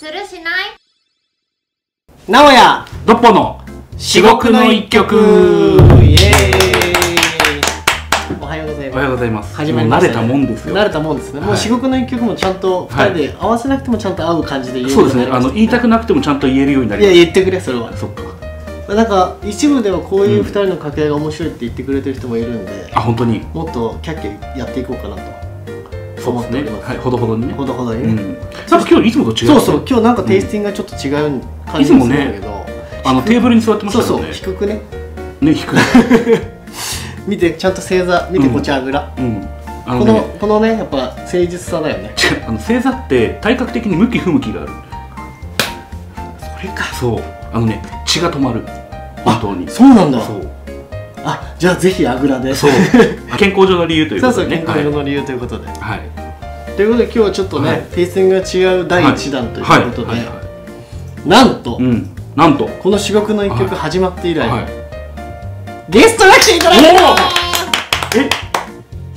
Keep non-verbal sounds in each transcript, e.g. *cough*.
するしない？直哉ドッポの至極の一曲。イエーイ。おはようございおはますようございます。始まりました、ね、慣れたもんですよ。慣れたもんですね、もうはい至極の一曲もちゃんとはい二人で合わせなくてもちゃんと合う感じで言えるそうですね。あの言いたくくなくてもちゃんと言えるようにないりましや言ってくれそれは。たそっか。なんか一部ではこういう二人の掛け合いが面白いって言ってくれてる人もいるんで、あ本当に。もっとキャッキャやっていこうかなとそう思っております。ねはい。ほどほどにね。ほどほどにね、うん。なんか今日いつもと違うそうそう今日なんかテイスティングがちょっと違う感じするんだけど、あのテーブルに座ってましそうそうたよね低くね。ね低い *laughs* 見てちゃんと正座見てうん。こっちあぐら、うん。あこののねこのねやっぱ誠実さだよね。*laughs* あの星座って体格的に向き不向きがある。それか。そう。あのね血が止まる。本当に。そうなんだ。そうあじゃあぜひあぐらで。そう。*laughs* 健康上の理由というそうことでね。そう健康の理由ということで、はい。はいということで今日はちょっとね、はい。テイスティングが違う第1弾ということで、なんと、うん。なんと。この「至極の一曲」始まって以来、はい。ゲストが来ていただいてえ？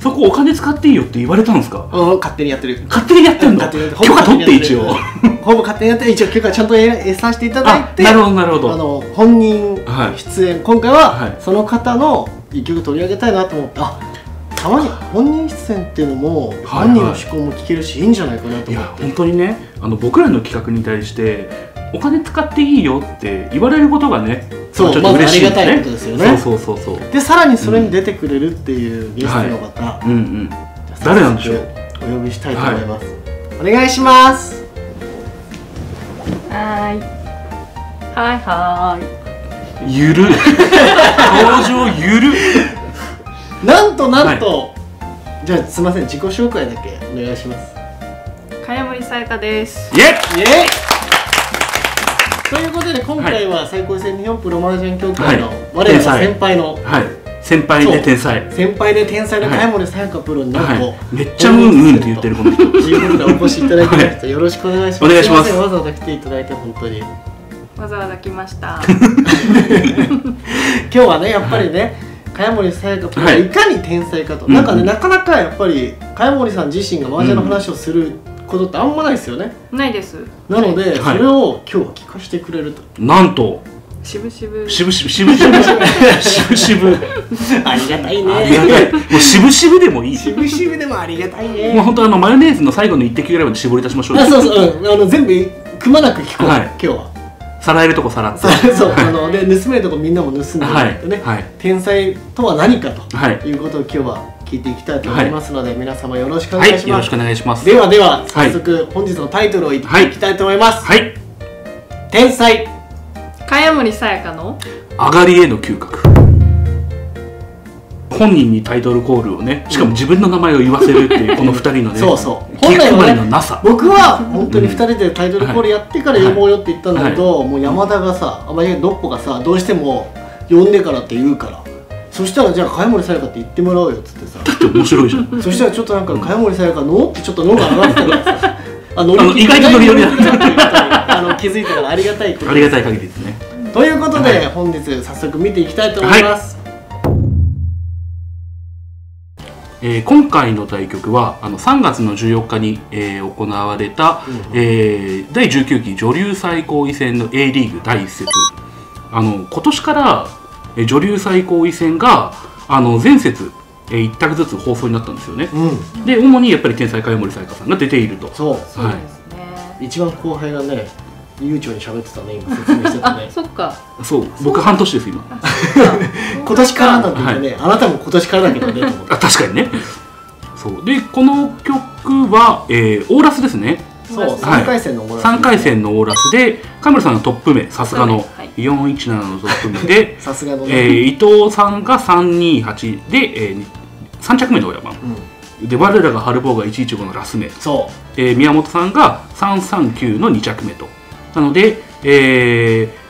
そこお金使っていいよって言われたんですか？うん勝手にやってる。勝手にやってんの？勝手にやってる。許可取って一応。ほぼ勝手にやってる。一応許可ちゃんと得させていただいて。あなるほどなるほど。あの本人はい。出演、今回は、はい。その方の一曲取り上げたいなと思って。あたまに本人出演っていうのも、はい本人の思考も聞けるしいいんじゃないかなといや思って。本当にねあの僕らの企画に対してお金使っていいよって言われることがねそうちょっと嬉しいまずありがたいことですよね。そうそうそうそう。でさらにそれに出てくれるっていうゲストの方、うんうん。じゃあ誰なんでしょう？お呼びしたいと思います、お願いします。はーい。はいはーい。ゆる。*laughs* 表情ゆる。なんとなんと、じゃあすみません自己紹介だけお願いします。茅森さやかです。イエイエイということで今回は最高戦日本プロマージャン協会のはい我らが先輩のイはい。先輩で天才。先輩で天才のはい茅森さやかプロになんと、はい。めっちゃうんうんって言ってるこの人。ということでお越しいただきました、よろしくお願いします。お願いします。わざわざ来ていただいて本当に。わざわざ来ました。*laughs* 今日はねやっぱりね、茅森さやかプロがい。かに天才かと、うんなんかねなかなかやっぱり茅森さん自身が麻雀の話をすることってあんまないですよね、ないです。なので、はい。それを今日は聞かせてくれると。なんと。しぶしぶ。しぶしぶしぶしぶしぶしぶありがたいありがたい。もうしぶしぶでもいい。しぶしぶでもありがたいね。もう本当あのマヨネーズの最後の一滴ぐらいまで絞り出しましょうあそうそう、うん、あの全部くまなく聞こう、はい。今日は。さらえるとこさらって。そうそう。あので盗めるとこみんなも盗んでね、はい。はい。天才とは何かとはい。いうことを今日は聞いていきたいと思いますので、皆様よろしくお願いします、はいよろしくお願いします。ではでははい。早速本日のタイトルを言っていきたいと思います、はい。天才。茅森さやかの？上がりへの嗅覚。本人にタイトルコールをねしかも自分の名前を言わせるっていう *laughs* この二人のねそうそう。本来はねのなさ。僕は本当に2人でタイトルコールやってから呼ぼうよって言ったんだけど、もう山田がさあまりのっぽがさどうしても呼んでからって言うからそしたらじゃあ茅森さやかって言ってもらおうよっつってさ。だって面白いじゃん。そしたらちょっとなんか茅森さやかのってちょっと脳が上がってた。からさあの意外とノリノリだったあの気づいたからありがたいありがたい限りですね。ということで、はい。本日早速見ていきたいと思います、えー今回の対局はあの3月の14日に、えー行われた、うん。えー第19期女流最高位戦の A リーグ第1節。あの今年から、えー女流最高位戦があの前節、え1択ずつ放送になったんですよね。うん。で主にやっぱり天才茅森さやかさんが出ていると。そう。そうですね。一番後輩がね悠長に喋ってたね今 *laughs* 説明してたあ、ね。*laughs* そっか。そう。僕半年です今。*laughs* 今年からなんて言ってね、あなたも今年からだけどねと思って。あ確かにね。そう。でこの曲は、えーオーラスですね。そう。はい。3回戦のもら3回戦のオーラスでカ村さんのトップ目さすがのはい417のトップ目で、*laughs* さすがの。えーね、伊藤さんが328で、え3着目の親番。うん、で我らが春坊が115のラス目。そで宮本さんが339の2着目と。なので、えー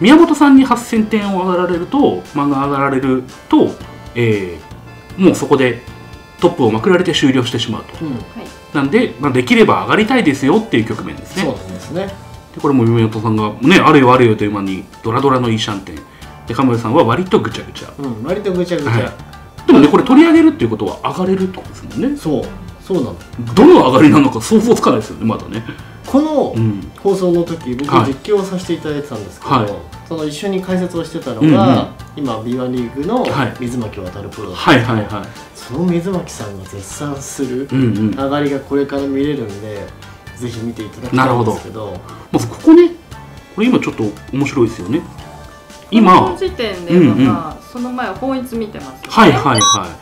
宮本さんに8000点を上がられると漫画上がられると、えーもうそこでトップをまくられて終了してしまうと。う、うん、なんで、まあ、できれば上がりたいですよっていう局面ですね。そうなんですねでこれも宮本さんがねあれよあれよという間にドラドラのいいシャンテンでカムさんは割とぐちゃぐちゃ。うん割とぐちゃぐちゃ、はい。でもねこれ取り上げるっていうことは上がれるってことですもんね。そうそうなの。どの上がりなのか想像つかないですよねまだね。このうん。放送の時僕はい。実況をさせていただいてたんですけど、はい。その一緒に解説をしてたのが、うんうん。今 B1 リーグのはい。水巻渉プロ、はいはいはその水巻さんが絶賛するいうんうん。上がりがこれから見れるんでぜひ見ていただきたいんですけど。まずここね。これ今ちょっと面白いですよね。こ今の時点でうんうんは、まあその前は本一見てますよね、はいはいは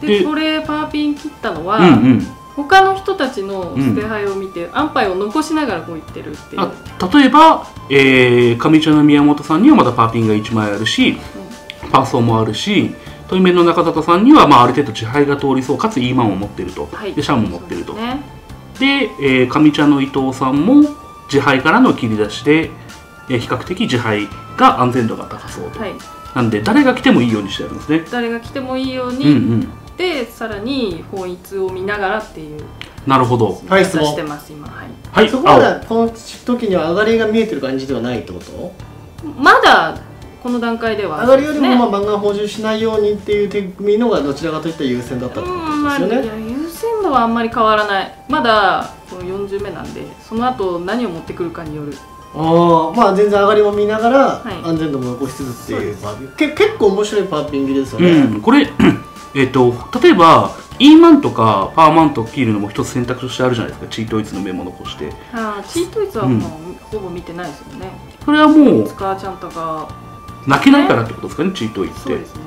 ででこれパーピン切ったのは、いうんうん。他の人たちの捨て牌を見て、安牌を残しながらこう言ってるっていう、あ例えば、えー、上茶の宮本さんにはまだパーピンが1枚あるしパーソーもあるし対面の中里さんには、まあ、ある程度地配が通りそうかつ E マンを持ってると、はい。でシャンも持ってると、ねで、えー上茶の伊藤さんも自敗からの切り出しで、えー比較的自敗が安全度が高そうと、はい。なんで誰が来てもいいようにしてあるんですね。誰が来てもいいよううんに、うん。でさらに本一を見ながらっていう。なるほど。はいしてます今。はい。はいそこまでこの時には上がりが見えてる感じではないってこと？まだこの段階では上がりよりもねまあ漫画を補充しないようにっていう手組みのがどちらかといったら優先だったってことですよね。優先度はあんまり変わらない。まだこの40目なんでその後何を持ってくるかによる。ああまあ全然上がりも見ながらはい。安全度も残しつつっていう。そうパーピングけ結構面白いパーピングですようね。ん、これえっと例えば E マンとかパーマンと切るのも一つ選択としてあるじゃないですか。チートイツのメモ残して。あーチートイツはもう、ほぼ見てないですよね。これはもう塚ちゃんとか。泣けないからってことですかねチートイツって。そうですね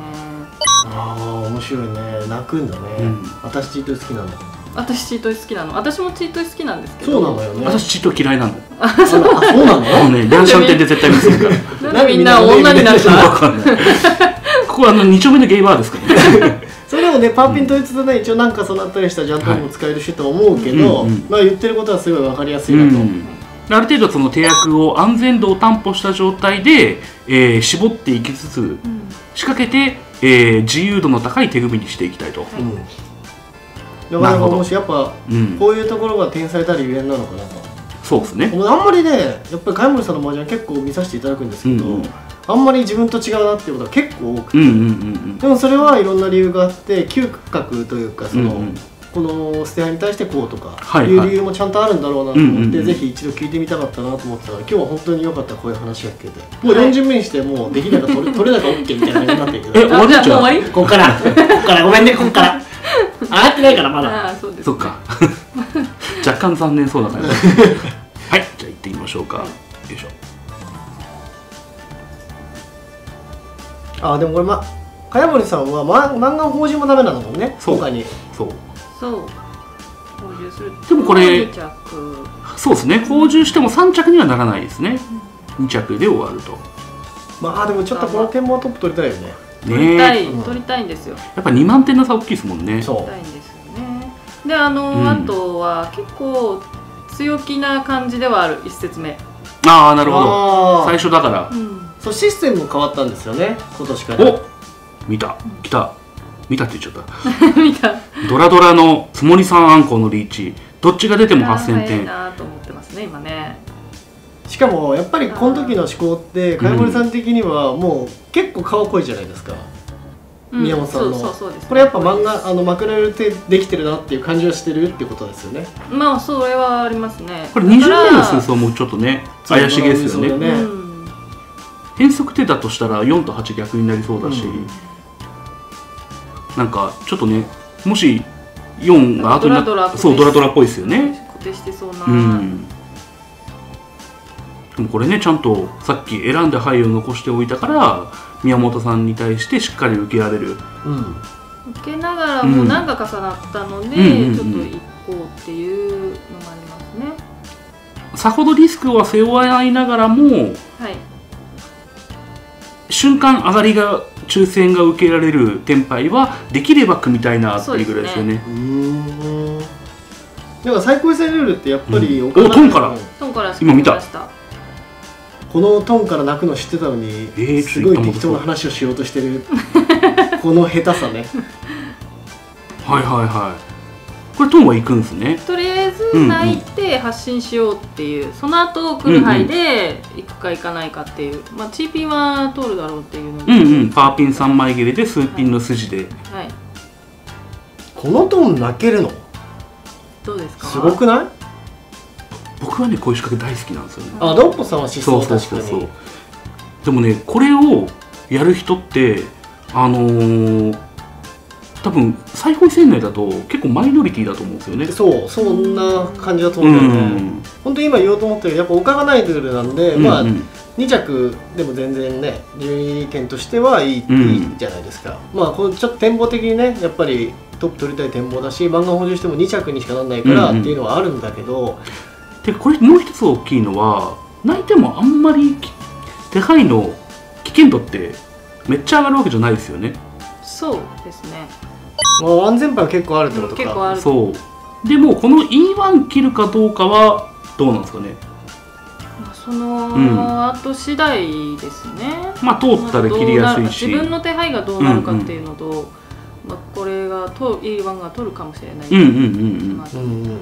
ああ面白いね。泣くんだね。うん。私チート好きなんだ。私チート好きなの？私もチート好きなんですけど。そうなのよね。私チート嫌いなの。あそうなの？もうね両者点で絶対見せるから。なんでみんな女になっわたかんない。ここはあの2丁目のゲイバーですからね。*laughs* それでもねパーピン統一でね。一応なんかそのあったりしたジャンプにも使えるしとは思うけど、うんうんまあ言ってることはすごいわかりやすういなと。ん。ある程度その手役を安全度を担保した状態で、えー絞っていきつつうん。仕掛けて、えー自由度の高い手組みにしていきたいと、うん。だからもしやっぱうん、こういうところが天才たるゆえんなのかなと。そうですね。あんまりねやっぱり貝森さんの麻雀結構見させていただくんですけど、うんうん。あんまり自分と違うなっていうことが結構多くて、うんうんうん。でもそれはいろんな理由があって嗅覚というかその、うんうんこの捨て牌に対してこうとかはいう理由もちゃんとあるんだろうなと思って、ぜひ一度聞いてみたかったなと思ってたから今日は本当に良かったこういう話が聞けて。もう40目にしてもうできないか取れ取れないか OK みたいな感じになってるけど。え終わりじゃうこっから。こっから。ごめんねこっから。上がってないからまだ。ああそうです、そっか。*laughs* 若干残念そうな感じはい。じゃあ行ってみましょうか、はいよいしょ。あでもこれま茅森さんは、ま、漫画法人もダメなのもんね。そう。他に。そうそう補充する。でもこれそうですね。補充しても3着にはならないですね。2着で終わると。まあでもちょっとこの点もトップ取りたいよね。取りたねい、うん。取りたいんですよ。やっぱ2万点の差大きいですもんね。そ取りたいんですよね。であの、うん。あとは結構強気な感じではある。一節目。ああなるほど。最初だから。うん。そうシステムも変わったんですよね。今年から。お見た。来た見たって言っちゃった。*laughs* 見た。ドラドラのつもりさんあんこのリーチ。どっちが出ても8000早い点なと思ってますね今ね。しかもやっぱりこの時の思考ってん。貝森さん的にはもう結構顔濃いじゃないですか、うん。宮本さんの。そうそうそうですこれやっぱ漫画あのマクラルでできてるなっていう感じはしてるっていうことですよね。まあそれはありますね。これ20だから点の数層もちょっとね怪しげですよね。ね。うん。変則手だとしたら4と8逆になりそうだし、うんなんかちょっとねもし4が後になドラドラそうドラドラっぽいですよね。固定してそうな、うん。でもこれねちゃんとさっき選んで牌を残しておいたから宮本さんに対してしっかり受けられる。うん。受けながらも何が重なったので、うんうんうん。ちょっと行こうっていうのもありますね。さほどリスクは背負いながらもはい。瞬間上がりが抽選が受けられるテンパイはできれば組みたいなっていうぐらいですよね。うーん。だから最高戦ルールってやっぱりうん。岡田おトンから。トンから今見た。このトンから泣くの知ってたのに、ーすごい適当な話をしようとしてる。*laughs* この下手さね。はいはいはいこれトンは行くんですね。とりあえずうんうん。泣いて発信しようっていう、その後来る範囲で行くか行かないかっていう、まあ TP は通るだろうっていうので、うんうん。パーピン3枚切れで数ピンの筋で。はい。このトン泣けるの？どうですか？すごくない？僕はねこういう仕掛け大好きなんですよね。あドッポさんは思そう想そうそうそう。確かに。でもねこれをやる人ってあのー多分最高戦内だと結構マイノリティだと思うんですよね。そうそんな感じだとう思うんだよね、ん。本当に今言おうと思ったけどやっぱ丘がないルールなんで、まあうん。うん2着でも全然ね順位権としてはいい,、うん。いいじゃないですか。まあこのちょっと展望的にねやっぱりトップ取りたい展望だし漫画補充しても2着にしかならないからうんうん。っていうのはあるんだけど、でこれもう一つ大きいのは泣いてもあんまりき手配の危険度ってめっちゃ上がるわけじゃないですよねそうですね。まあ、安全牌は結構あるってことか。結構ある。そう。でもこの E1 切るかどうかはどうなんですかね。まあその、うん。後次第ですね。まあ通ったら切りやすいし。自分の手配がどうなるかっていうのと、まあ、これがと E1 が取るかもしれない、うんうんうんうん。まあ。うんうん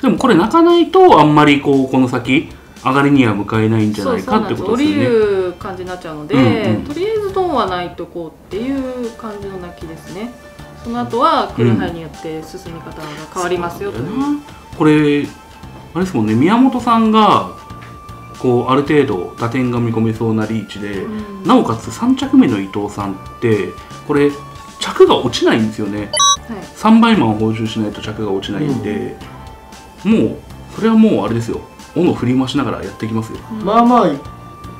でもこれ泣かないとあんまりこうこの先上がりには向かえないんじゃないかってこと降りです。よねる感じになっちゃうので、うんうん。とりあえずドンはないとこうっていう感じの泣きですね。その後は来る範囲によって進み方が変わりますよという、そうだよな。これあれですもんね。宮本さんがこうある程度打点が見込めそうなリーチで、うん。なおかつ3着目の伊藤さんってこれ着が落ちないんですよね。はい。3倍マン補充しないと着が落ちないんで、もうそれはもうあれですよ斧振り回しながらやっていきますよ。まあまあ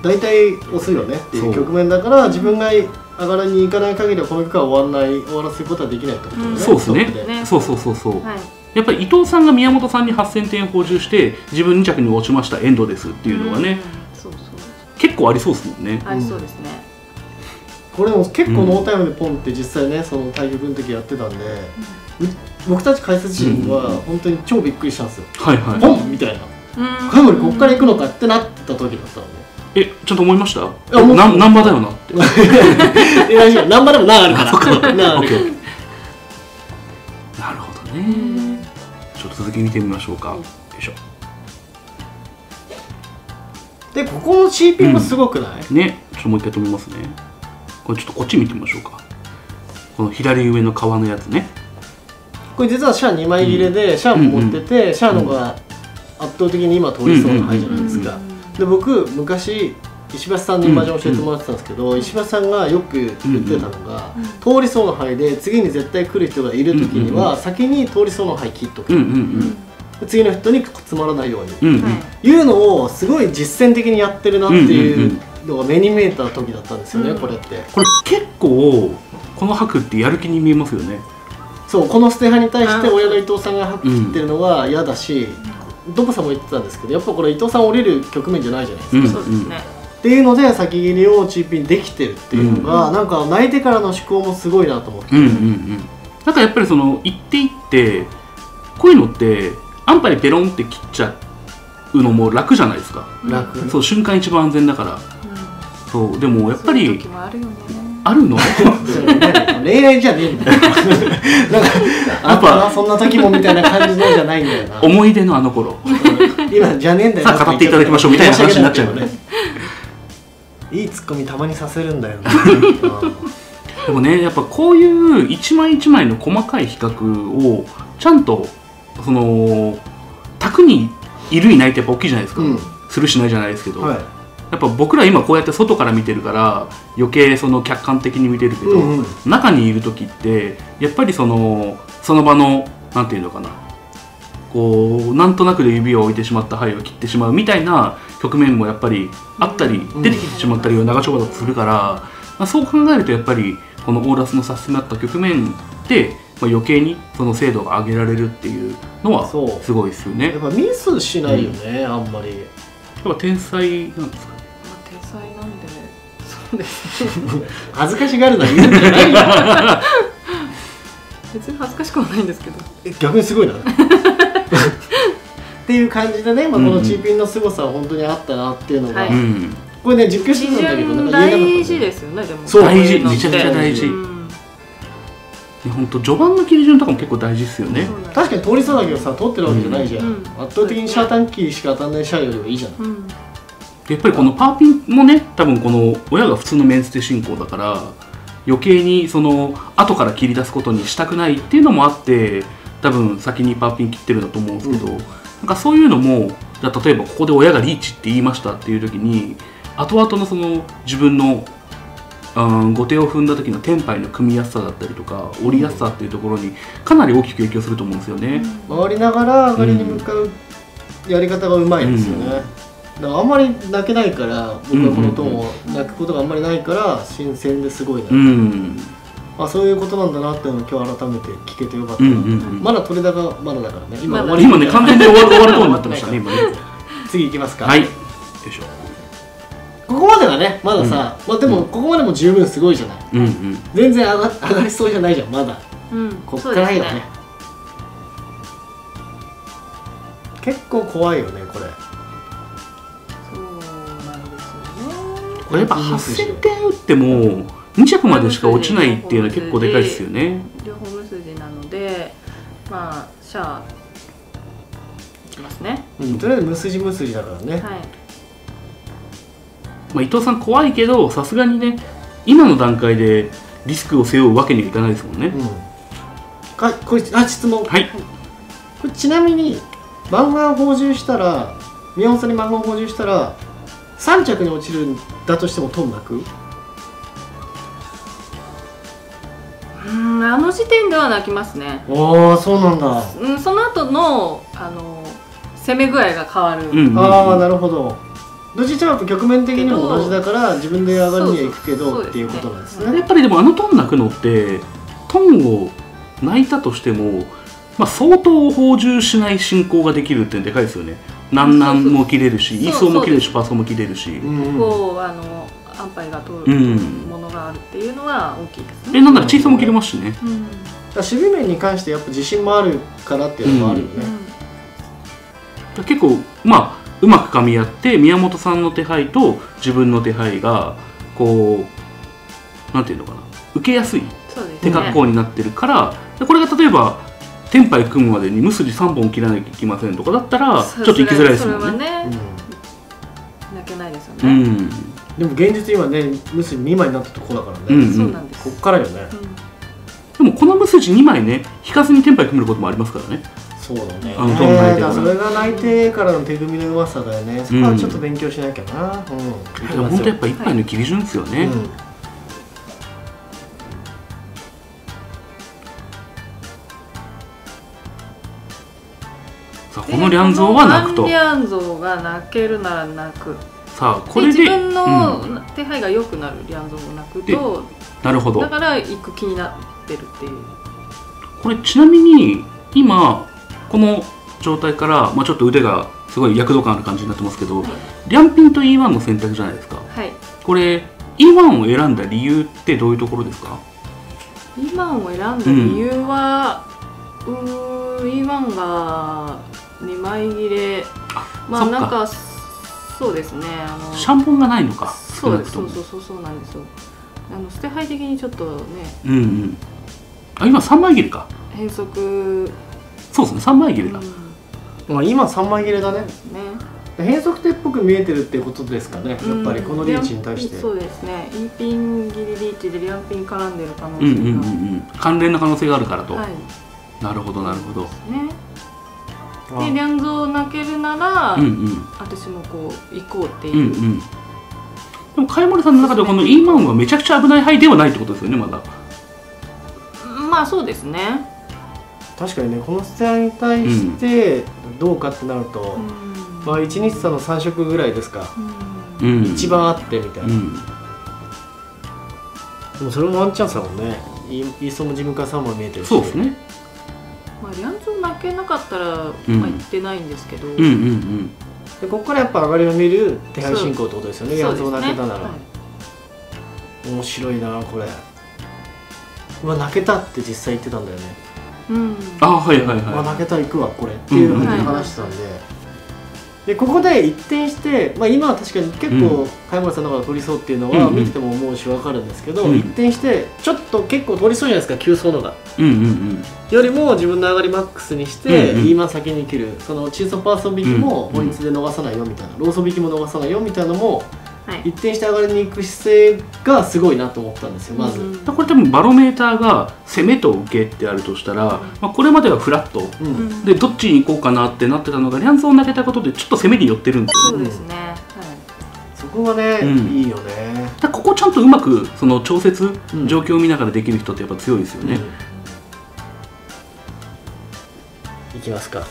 大体押すよねっていう局面だから自分が上がりに行かない限りはこの曲は終わらない終わらせることはできないってことだよね、うんそうですね。そうそうそうそう、はい。やっぱり伊藤さんが宮本さんに8000点補充して自分2着に落ちましたエンドですっていうのがね、うん。そうそう結構ありそうですもんね。ありそうですね、これでも結構ノータイムでポンって実際ねその対局の時やってたんで、う僕たち解説陣は本当に超びっくりしたんですよ、はいはい。ポンみたいなうん。カムリこっから行くのかってなった時だったの。ねえちゃんと思いました？や思ったな難波だよなって。*laughs* いや違う何番でもなあるから。*laughs* *laughs* なあ。るなるほどね。ちょっと続き見てみましょうか、うん。よいしょ。でここの CP もすごくない、ね。ちょっともう一回止めますね。これちょっとこっち見てみましょうか。この左上の川のやつね。これ実はシャア2枚切れで、シャアも持ってて、シャアの方が圧倒的に今通りそうな牌じゃないですか、で僕昔石橋さんにマージョン教えてもらってたんですけど、石橋さんがよく言ってたのが、通りそうな牌で次に絶対来る人がいる時には、先に通りそうな牌切っとく、うんうん次の人につまらないように、うんうん。うん、はいいうのをすごい実践的にやってるなってうんうんいうのが目に見えた時だったんですよね、うんこれって。これ結構この白ってやる気に見えますよね。そうこの捨て派に対してあ親の伊藤さんが白切ってるのが嫌だし、どこさんも言ってたんですけどやっぱこれ伊藤さん降りる局面じゃないじゃないですか、うんそうですね、っていうので先切りをチーピンできてるっていうのが、なんか泣いてからの思考もすごいなと思って、うんうんうん。なんかやっぱりその行っていってこういうのって安牌でペロンって切っちゃうのも楽じゃないですか。楽、そう瞬間一番安全だから。そうでもやっぱそういうり時もあるよねあるの？*laughs* 恋愛じゃねえんだよ。*laughs* なんかあっぱなそんな時もみたいな感じのじゃないんだよな。思い出のあの頃。今じゃねえんだよな。さあ語っていただきましょう。みたいな話になっちゃうよね。いいツッコミたまにさせるんだよな。*laughs* でもねやっぱこういう一枚一枚の細かい比較をちゃんとその卓にいるいないってやっぱ大きいじゃないですか、うん。するしないじゃないですけど、はいやっぱ僕ら今こうやって外から見てるから余計その客観的に見てるけど、うんうん。中にいる時ってやっぱりそのその場のなんていうのかな。こうなんとなくで指を置いてしまった灰を切ってしまうみたいな局面もやっぱりあったり、ん出てきてしまったりは長丁場だとするから、まあ、そう考えるとやっぱりこのオーラスの差し迫った局面で、まあ、余計にその精度が上げられるっていうのはすごいですよね。やっぱミスしないよね、あんまり。やっぱ天才なんですか？そうですね恥ずかしがるな言うんじゃないよ。*laughs* 別に恥ずかしくはないんですけど。え逆にすごいな。*laughs* っていう感じでね、まあ、このチーピンの凄さは本当にあったなっていうのが、はい。うんこれね実況して基たんだけど準なんか言えなかったね。大事ですよねでも。そう。大事めちゃくちゃ大事。うん。本当序盤の切り順とかも結構大事ですよね。確かに通りそうだけどさ通ってるわけじゃないじゃん、うん。圧倒的にシャータンキーしか当たんないシャアよりはいいじゃない、うんやっぱりこのパーピンもね多分この親が普通のメンステ進行だから余計にその後から切り出すことにしたくないっていうのもあって多分先にパーピン切ってるんだと思うんですけど、なんかそういうのもじゃあ例えばここで親がリーチって言いましたっていう時に後々のその自分のうん後手を踏んだ時のテンパイの組みやすさだったりとか折りやすさっていうところにかなり大きく影響すると思うんですよね。回りながら上がりに向かうやり方がうまいですよね、だからあんまり泣けないから僕はこのトーンを泣くことがあんまりないから新鮮ですごいな、うん。あそういうことなんだなっていうのを今日改めて聞けてよかった。な、うんうんうん。まだ取れ高まだだからね。今終わり。今ね完全に終わる終わるとこになってましたね今ね。*laughs* 次行きますか。はい。よいしょ。ここまではねまださ、まあでもここまでも十分すごいじゃない。うんうん。全然上が *laughs* 上がりそうじゃないじゃんまだ。うん。こっからよね。そうです結構怖いよねこれやっぱ8000点打っても2着までしか落ちないっていうのは結構でかいですよね。両方無筋なのでまあシャアいきますねうんとりあえず無筋無筋だからね、はいまあ、伊藤さん怖いけどさすがにね今の段階でリスクを背負うわけにはいかないですもんね。うんかこれあ質問はい。これちなみに漫画を補充したら宮本さんに漫画を補充したら3着に落ちるんだとしてもトンなく？うんあの時点では泣きますね。ああそうなんだ、うんその後のあの攻め具合が変わる、うんうんうん。ああなるほど。どっちにしてもやっぱ局面的にも同じだから自分で上がるにはいくけどっていうことなんですね。やっぱりでもあのトン泣くのってトンを泣いたとしても、まあ、相当補充しない進行ができるってでかいですよね南南も切れるしそうイーソーも切れるしそうパーソーも切れるし。うんこうあの安牌が通るうん。ものがあるっていうのは大きいですね、えなんならチーソーも切れますしね。うん。だから守備面に関してやっぱ自信もあるからっていうのもあるよね、結構まあうまく噛み合って宮本さんの手配と自分の手配がこうなんていうのかな受けやすい手格好になってるから、でこれが例えばテンパイ組むまでにムスリ3本切らなきゃいけませんとかだったらちょっと行きづらいですもんね。ねうん。泣けないですよね、うん。でも現実今ねむすり2枚になったとこだからね、うんそうなんです。こっからよね。でもこのムスジ2枚ね引かずにテンパイ組めることもありますからね。そうだね。あのねどんな相手だからそれが内定からの手組みのうまさだよね。そこはちょっと勉強しなきゃな。うん、いきでもますよ本当やっぱ1杯の切り順ですよね。うんこのリャンゾーは泣くと。リャンゾーが泣けるなら泣くさあこれで自分の手配が良くなるリャンゾーを泣くと、なるほどだから行く気になってるっていうこれちなみに今この状態から、まあ、ちょっと腕がすごい躍動感ある感じになってますけど、はいリャンピンと E1 の選択じゃないですかはいこれ E1 を選んだ理由ってどういうところですか今を選んだ理由は、うーん E1 が2枚切れまあなんかそうですねあのシャンポンがないのかそうです。そうそうそうそうなんですよ。あの捨て牌的にちょっとねうんうん。あ今3枚切れか。変則。そうですね3枚切れだ、うん。まあ、今3枚切れだね。ね。変則手っぽく見えてるっていうことですかねやっぱりこのリーチに対して、そうですね。E ピン切りリーチでリャンピン絡んでる可能性が、うんうんうんうん。関連の可能性があるからと、はい。なるほどなるほど。ね。あでリャンゾー泣けるなら、うんうん。私もこう行こうってう。んういう、ん。でも貝森さんの中ではこの E1 はめちゃくちゃ危ない範囲ではないってことですよねまだ。まあそうですね、確かにねこのステアに対してどうかってなると、うん。まあ1日差の3色ぐらいですか、うん。うん一番あってみたいな、うん。でもそれもワンチャンスだもんね。イイーソも事務家さんも見えてるし。そうですねまあ、リャンゾー泣けなかったら、ん。まあ行ってないんですけど、うんうんうん。でここからやっぱ上がりを見る手配進行ってことですよねヤンゾーそうですね。泣けたなら、はい。面白いなこれ。うわ泣けたって実際言ってたんだよね、うん。あはいはいうわは泣けた行くわこれっていうふうにうん。話してたんで、でここで一転して、まあ、今は確かに結構う貝村さんの方が取りそうっていうのはうんうん。見てても思うし分かるんですけど、うん一転してちょっと結構取りそうじゃないですか急走のが。いうんうんうん。よりも自分の上がりマックスにして、うんうん。今先に切るそのチーソパーソン引きもうんポイントで逃さないよみたいな、ローソン引きも逃さないよみたいなのもはい一転して上がりに行く姿勢がすごいなと思ったんですよまず、うん。これ多分バロメーターが攻めと受けってあるとしたら、まあ、これまではフラット。うん。うん。でどっちに行こうかなってなってたのがリャンズを投げたことでちょっと攻めに寄ってるんですよ。そうですね、はい。そこがね、うん。いいよね、ここちゃんとうまくその調節、うん状況を見ながらできる人ってやっぱ強いですよね、いきますか、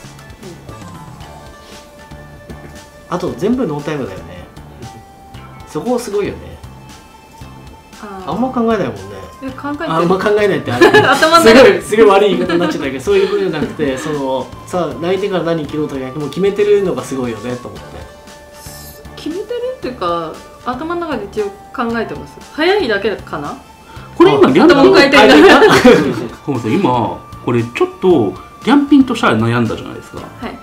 あと全部ノータイムだよねそこすごいよね。ああんま考えないもんね。え考えてあんま考えないってあれ。*laughs* 頭のすご中いすごい悪い言い方になっちゃったけどそういうことじゃなくてそのさあ泣いてから何切ろうとかもう決めてるのがすごいよねと思って。決めてるっていうか頭の中で一応考えてます。早いだけかな？これ今リャンピン頭の回転が。ごめんなさい今これちょっとリャンピンとしては悩んだじゃないですか。はい。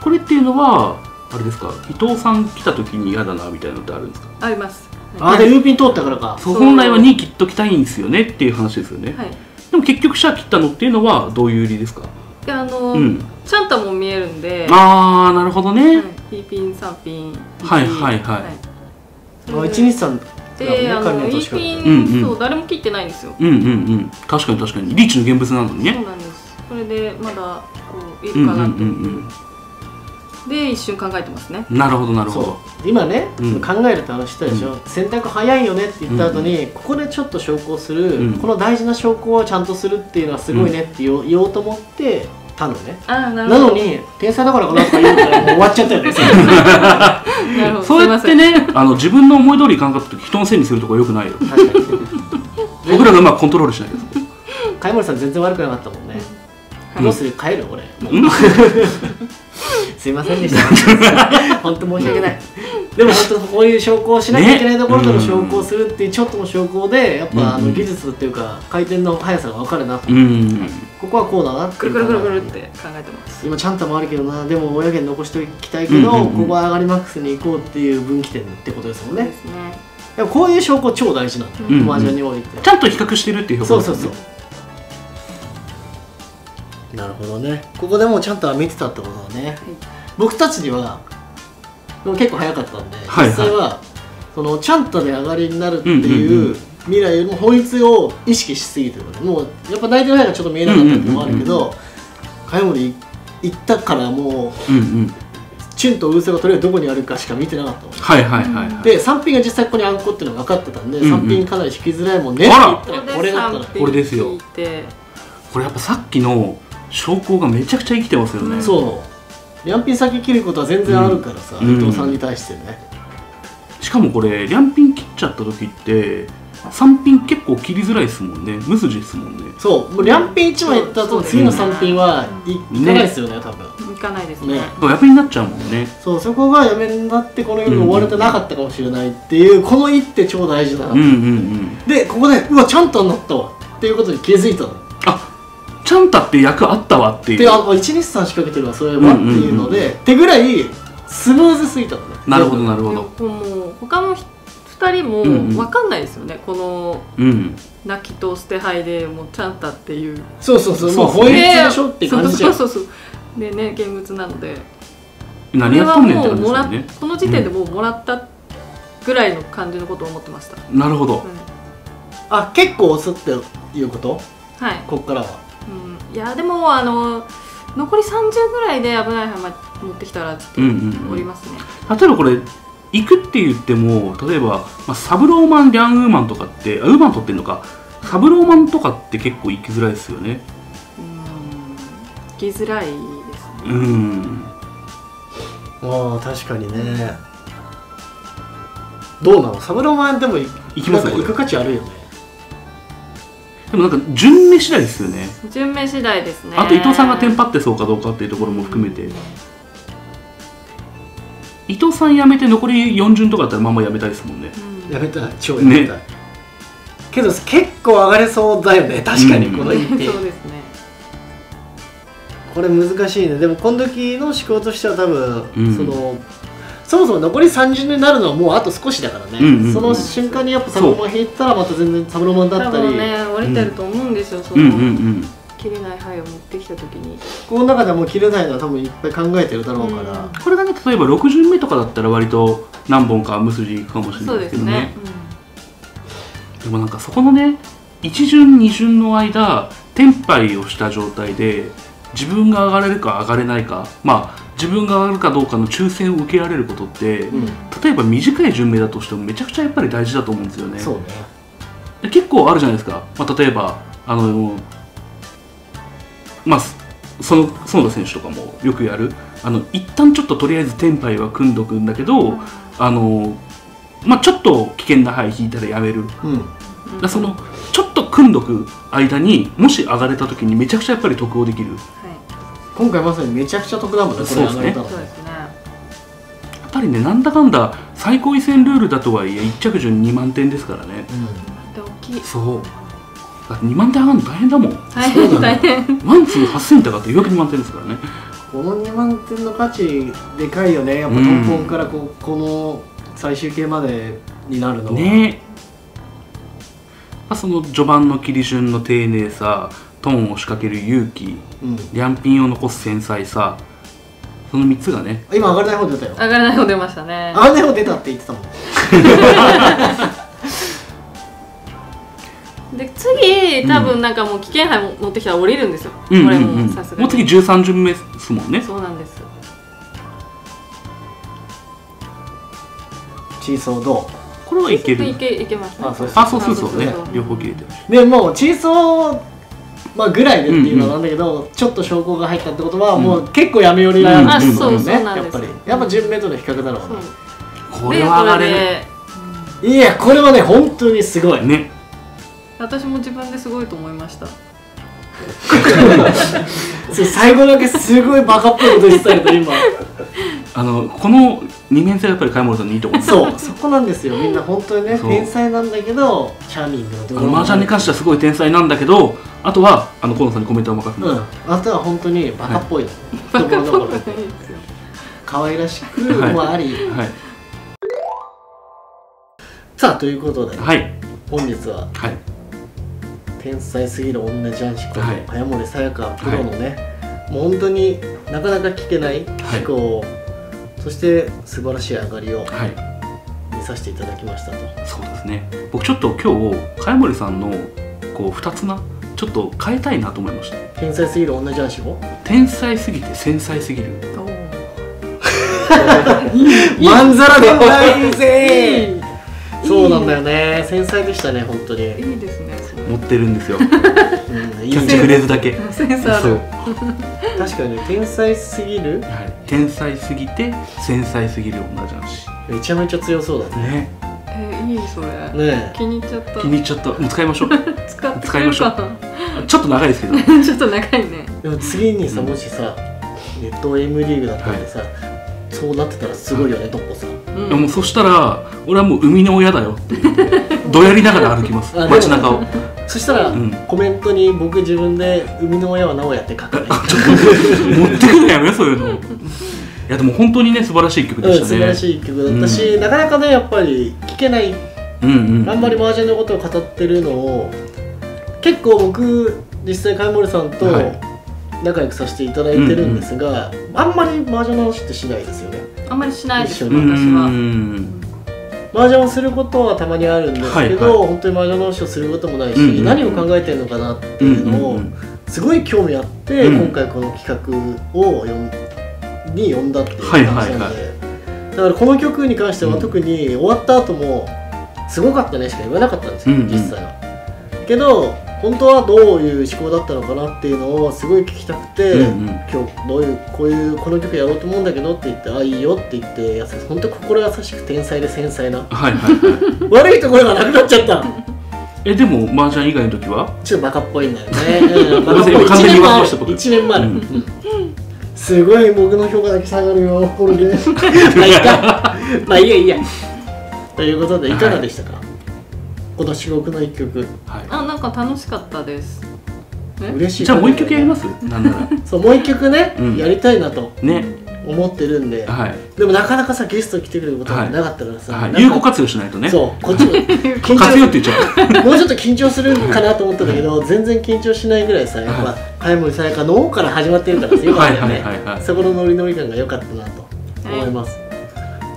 これっていうのはあれですか？伊藤さん来た時に嫌だなみたいなのってあるんですか？あります。あでルーピン通ったからか。そう本来は2切っときたいんですよねっていう話ですよね、はい。でも結局シャア切ったのっていうのはどういう理ですか？であの、うん。チャンタも見えるんで。ああなるほどね、はい、2ピン3ピンはいはいはい。あそれで一日さんでねあの E ピン、うんうん。そう誰も切ってないんですよ。うんうんうん。確かに確かに。リーチの現物なのにね。そうなんです。それでまだこういうんうんうるかなっていう、んで一瞬考えてますね。うんなるほどなるほそどう。今ね、うん。考えるって話したでしょ、選択早いよねって言った後に、ここでちょっと証拠する、うんこの大事な証拠をちゃんとするっていうのはすごいねって言おう,、言おうと思ってたのね。ああなるほど。なのに天才だからかなんか言うからもう終わっちゃったよね。*laughs* そうやってねあの自分の思い通りいかなかった時人のせいにするとこよくないよ。確かに僕らがうまくコントロールしないと貝森さん全然悪くなかったもんね、うん。どうする？帰る？俺。うんすいませんでした。*laughs* 本当申し訳ない。でも本当こういう証拠をしなきゃいけないところでのね証拠をするっていうちょっとの証拠でやっぱあうん。の技術っていうか回転の速さが分かるなとうん。ここはこうだなってくるいうくるくるくるって考えてます。今ちゃんともあるけどなでも親毛残しておきたいけど、うん。うんうんここは上がりマックスに行こうっていう分岐点ってことですもんね。ですね。でもこういう証拠超大事なんだよ、うん。うんマージャンにおいて。ちゃんと比較してるっていうそうそうそう。評価ですねなるほどね。ここでもうちゃんと見てたってことだね、僕たちにはでも結構早かったんで、はいはい。実際はそのちゃんとで上がりになるってうんうんいうう未来の本質を意識しすぎてるのでもうやっぱ泣いてる間がちょっと見えなかったっていうのもあるけど茅森行ったからもううんうん。チュンとウルセがとりあえずどこにあるかしか見てなかったもん。はいはいはいはい。で3品が実際ここにあんこっていうのが分かってたんで、うんうん。3品かなり引きづらいもんねってあら言ったら。これだったら。これですよ。これやっぱさっきの証拠がめちゃくちゃ生きてますよね。そう。リャンピン先切ることは全然あるからさ、うん。伊藤さんに対してね。しかもこれリャンピン切っちゃった時って3ピン結構切りづらいですもんね。無筋ですもんね。そう。もうリャンピン1枚いった後そう。次の3品はい,、いかないですよね多分。行かないですね。ね。やめになっちゃうもんね。そうそこがやめになってこの夜終われてなかったかもしれないっていう、この一手超大事だな、うんうんうん。でここでうわちゃんとになったわっていうことに気づいたの。あちゃんたって役あったわっていう。であ1日さん仕掛けてるわそういえばっていうので、ってぐらいスムーズすぎたの。ねなるほどなるほでどももう他の2人も分かんないですよね、このうん。泣きと捨て牌でもうちゃんたっていう。そうそうそうそうもう本質でしょって感じじゃん。そうそうそう。そうでね現物なので。何やっとんねんって感この時点でもうもらったぐらいの感じのことを思ってました、なるほど。うん。あ結構押すっていうこと？はい、こっからは。うん、いやでもあの残り30ぐらいで危ない牌ま持ってきたらちょっとうんうんうん。おりますね、例えばこれ行くって言っても例えば、まあ、サブローマンリャンウーマンとかってあウーマン取ってんのか。サブローマンとかって結構行きづらいですよね。うん。行きづらいですね、うん。ああ確かにね。どうなの？サブロマンでも行行きます行く価値あるよねでもなんか順目次第ですよね。順目次第ですね。あと伊藤さんがテンパってそうかどうかっていうところも含めて。伊藤さん辞めて残り4順とかだったらまあまあ辞めたいですもんね。うん。やめたい。超やめたい、けど結構上がれそうだよね。確かにうんこの一手、*laughs* そうですね。これ難しいね。でもこの時の思考としては多分、うん。そのそもそも残り3巡になるのはもうあと少しだからね、うんうんうんその瞬間にやっぱサブロマン引いたらまた全然サブロマンだ多ったり、分ね降りてると思うんですよ、その、うんうんうん。切れない牌を持ってきた時に。この中ではもう切れないのは多分いっぱい考えてるだろうから、これがね例えば6巡目とかだったら割と何本か無筋いくかもしれそないでけどね。うですすね。でもなんかそこのね一巡二巡の間テンパイをした状態で自分が上がれるか上がれないかまあ自分が上がるかどうかの抽選を受けられることって、うん。例えば短い順目だとしてもめちゃくちゃやっぱり大事だと思うんですよね。そうね。で結構あるじゃないですか、まあ、例えばあのまあその園田選手とかもよくやる。あの一旦ちょっととりあえずテンパイは組んどくんだけど、あのまあ、ちょっと危険な牌引いたらやめる。うんだそのちょっと組んどく間にもし上がれた時にめちゃくちゃやっぱり得をできる。はい。今回まさにめちゃくちゃ得だもんねこれ上がれたのそうですね。やっぱりねなんだかんだ最高位戦ルールだとはいえ1着順2万点ですからね。で大きい。そう。だって2万点上がるの大変だもん。大変。そうだね。大変。ワンツー8000点上がってようやく2万点ですからね。この2万点の価値でかいよね。やっぱうんトンポンからここの最終形までになるのは。ね。まあその序盤の切り順の丁寧さトーンを仕掛ける勇気うんリャンピンを残す繊細さその3つがね今上がれない方出たよ上がらない方出ましたね上。がれない方出たって言ってたもん *laughs* で次多分なんかもう危険杯も持ってきたら降りるんですよ。これうんうんうんもさすがに。もう次13巡目ですもんねそうなんです。チーソーどこれはいける。いけいけますね。あそうですあそうそうそう。ね両方切れてるでもうチーソーまあぐらいでっていうのはなんだけど、ちょっと証拠が入ったってことは、うん。もう結構やめ寄りがうんあるん。あそうね、そうなんです。やっぱり。やっぱ順目との比較だろうね。これは上がれるいやこれはね本当にすごい。ね。私も自分ですごいと思いました。*laughs* 最後だけすごいバカっぽいこと言ってたけど今。あのこの二面性はやっぱり買い物さんにいいと思うそうそこなんですよ。みんな本当にね天才なんだけどチャーミングなところこの麻雀に関してはすごい天才なんだけどあとはあの河野さんにコメントを任せうん。あとは本当にバカっぽいところどころ。可愛らしくはい。もあり、はい。さあということで、はい。本日は。はい天才すぎる女雀士こと、はい。早森さやかプロのね、もう本当になかなか聞けないはい。思考、そして素晴らしい上がりをはい。見させていただきましたと。そうですね。僕ちょっと今日茅森さんのこう2つなちょっと変えたいなと思いました。天才すぎる女雀士を？天才すぎて繊細すぎる。*laughs* まんざらでないぜ。いい。そうなんだよね。繊細でしたね本当に、いいですね。持ってるんですよ。うん、いいキャッチフレーズだけ。センサーそう。ある。確かに天才すぎる。はい、天才すぎて繊細すぎる女じゃん。しめちゃめちゃ強そうだね。ね。えいいそれ。ね気に入っちゃった。気に入っちゃった。もう使いましょう。*laughs* 使ってくれるか *laughs* ちょっと長いですけど。な。ちょっと長いね。でも次にさうん。もしさネット M リーグだったんでさ、そうなってたらすごいよねトッポさんういやもうそしたら俺はもう生みの親だよって。どやりながら歩きます。街中を。そしたら、うん。コメントに僕自分で生みの親は直哉って書くね。持ってくるのやめよそういうの。いやでも本当にね素晴らしい曲でうんしたね。素晴らしい曲だったし、なかなかねやっぱり聞けないうんうん。あんまり麻雀のことを語ってるのを結構僕実際貝森さんとはい仲良くさせていただいてるんですが、あんまり麻雀の話ってしないですよね。あんまりしないです一緒う私は。ん麻雀をすることはたまにあるんですけど、はいはい。本当に麻雀の話をすることもないし、うんうん何を考えてるのかなってうんいうのをうんすごい興味あって、うん今回この企画を呼んに呼んだっていうはい感じなんで、はいはい。だからこの曲に関してはうん。特に終わった後もすごかったねしか言わなかったんですよ、うんうん。実際は。けど本当はどういう思考だったのかなっていうのをすごい聞きたくて、うんうん。今日どういうこういうこの曲やろうと思うんだけどって言って「あいいよ」って言って本当心優しく天才で繊細な。はいはいはい。*laughs* 悪いところがなくなっちゃった。えでも麻雀以外の時は？ちょっとバカっぽいんだよね、*laughs* うん、バカっぽい。完全に言わ一面もあるせました僕一面もある、うんうん。すごい僕の評価だけ下がるよこれで。*laughs* まあいいやいいやということでいかがでしたか、この至極の一曲。はあなんか楽しかったです。え？嬉しい。いじゃあもう一曲やります？なんなら。*laughs* そうもう一曲ね、うん。やりたいなとね。思ってるんで。はい。でもなかなかさゲスト来てくれることがなかったからさ、はい。有効活用しないとね。そうこっちも緊 *laughs* 活用っ張て言っちゃったもうちょっと緊張するかなと思ったんだけど全然緊張しないぐらいさやっはぱ早森さやかの方から始まってるからさよかったよね、はいはいはいはいそこのノリノリ感が良かったなと思います、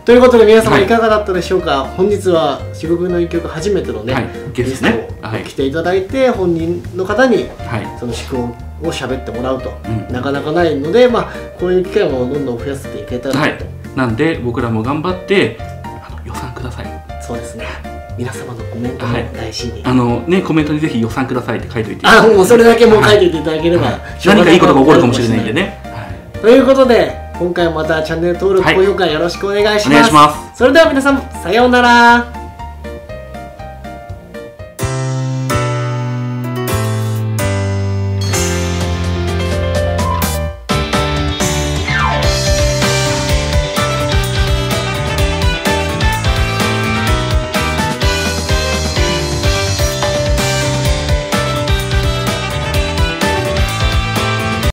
ということで皆様はい。いかがだったでしょうか、本日は四国の一曲初めてのね、はい。ゲストね。はいゲスト来ていただいて本人の方にはい。その四国を喋ってもらうと、うん。なかなかないので、まあ、こういう機会もどんどん増やせていけたらなと、はい。なんで僕らも頑張ってあの予算ください。そうですね。皆様のコメントもはい。大事に、あのねコメントにぜひ予算くださいって書いといて。あもうそれだけもう書いていただければ、はい。何かいいことが起こるかもしれないんでね、はい、ということで今回もまたチャンネル登録、はい。高評価よろしくお願いします。お願いします。それでは皆さんさようなら